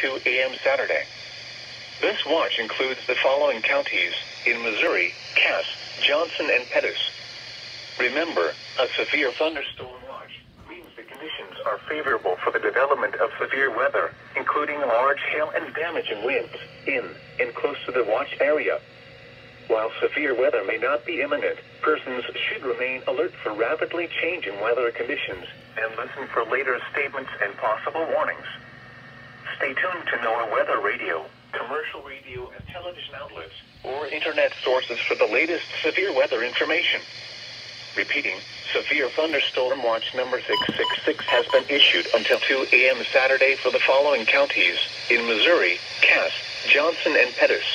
2 a.m. Saturday. This watch includes the following counties in Missouri Cass, Johnson, and Pettis. Remember, a severe thunderstorm watch means the conditions are favorable for the development of severe weather, including large hail and damaging winds in and close to the watch area. While severe weather may not be imminent, persons should remain alert for rapidly changing weather conditions and listen for later statements and possible warnings. Stay tuned to NOAA Weather Radio, commercial radio and television outlets, or internet sources for the latest severe weather information. Repeating, severe thunderstorm watch number 666 has been issued until 2 a.m. Saturday for the following counties in Missouri, Cass, Johnson, and Pettis.